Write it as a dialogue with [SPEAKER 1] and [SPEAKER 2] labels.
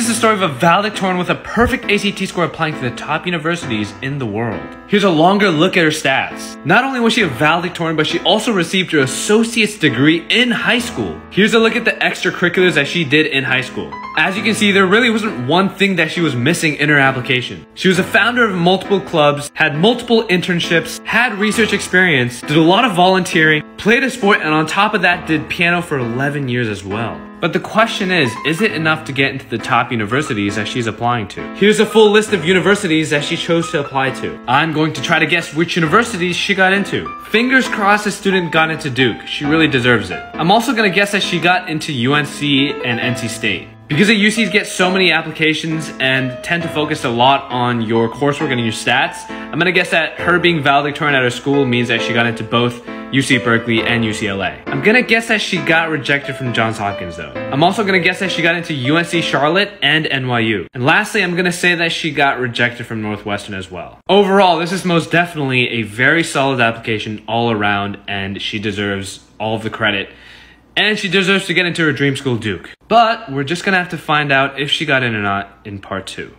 [SPEAKER 1] is the story of a valedictorian with a perfect ACT score applying to the top universities in the world. Here's a longer look at her stats. Not only was she a valedictorian, but she also received her associate's degree in high school. Here's a look at the extracurriculars that she did in high school. As you can see, there really wasn't one thing that she was missing in her application. She was a founder of multiple clubs, had multiple internships, had research experience, did a lot of volunteering, played a sport, and on top of that, did piano for 11 years as well. But the question is, is it enough to get into the top universities that she's applying to? Here's a full list of universities that she chose to apply to. I'm going to try to guess which universities she got into. Fingers crossed the student got into Duke. She really deserves it. I'm also gonna guess that she got into UNC and NC State. Because the UCs get so many applications and tend to focus a lot on your coursework and your stats, I'm gonna guess that her being valedictorian at her school means that she got into both UC Berkeley and UCLA. I'm gonna guess that she got rejected from Johns Hopkins though. I'm also gonna guess that she got into UNC Charlotte and NYU. And lastly, I'm gonna say that she got rejected from Northwestern as well. Overall, this is most definitely a very solid application all around and she deserves all of the credit and she deserves to get into her dream school Duke. But we're just gonna have to find out if she got in or not in part two.